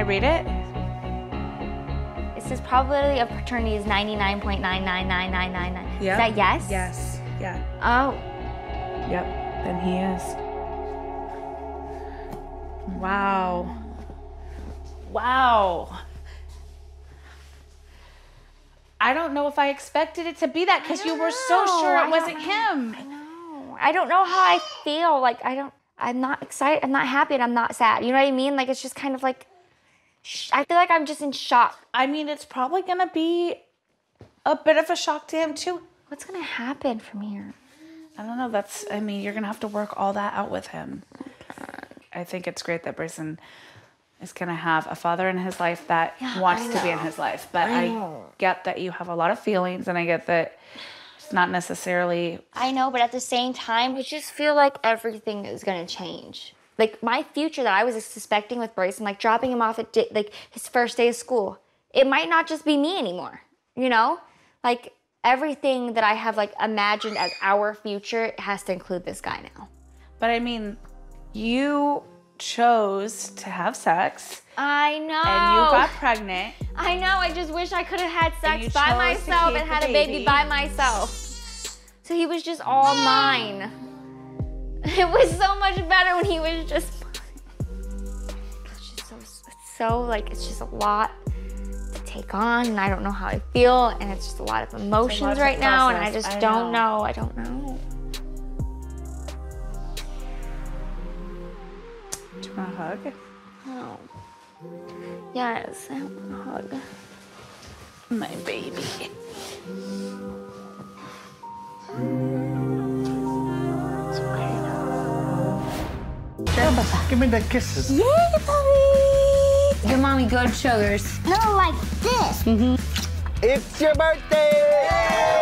read it? It says probability of paternity is 99.99999. Is that yes? Yes. Yeah. Oh, Yep. Then he is. Wow. Wow. I don't know if I expected it to be that because you were so sure it don't wasn't him. I know. I don't know how I feel. Like I don't. I'm not excited. I'm not happy, and I'm not sad. You know what I mean? Like it's just kind of like. Sh- I feel like I'm just in shock. I mean, it's probably gonna be a bit of a shock to him too. What's gonna happen from here? I don't know. That's. I mean, you're gonna have to work all that out with him. I think it's great that Braeson is gonna have a father in his life that Yeah, wants to be in his life. But I I, get that you have a lot of feelings, and I get that it's not necessarily. I know, but at the same time, I just feel like everything is gonna change. Like my future that I was suspecting with Braeson, like dropping him off at like his first day of school, it might not just be me anymore. You know, like everything that I have like imagined as our future has to include this guy now. But I mean, you chose to have sex, I know. and you got pregnant. I know. I just wish I could have had sex by myself and had a baby baby. by myself. So he was just all mine. It was so much better when he was just. It's just so, it's so like it's just a lot to take on, and I don't know how I feel, and it's just a lot of emotions to right now, and I just I don't know. know. I don't know. Do you want a hug? No. Yes, I want a hug. My baby. Give me the kisses. Yay, puppy! Give mommy good sugars. No, like this. It's your birthday!